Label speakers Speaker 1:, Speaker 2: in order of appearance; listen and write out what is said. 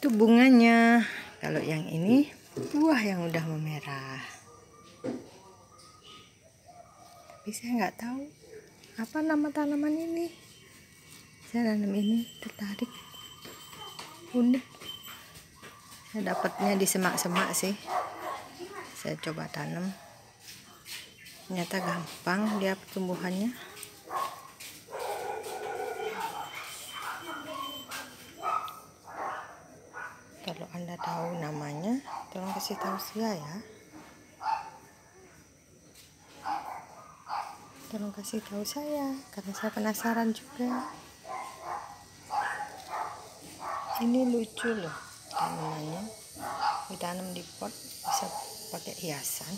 Speaker 1: itu bunganya. Kalau yang ini buah yang udah memerah. Tapi saya nggak tahu apa nama tanaman ini. Saya nanam ini tertarik. Unik saya dapatnya di semak-semak sih. Saya coba tanam. Ternyata gampang dia pertumbuhannya kalau anda tahu namanya tolong kasih tahu saya ya. Tolong kasih tahu saya karena saya penasaran juga. Ini lucu loh tanamannya. Ditanam di pot bisa pakai hiasan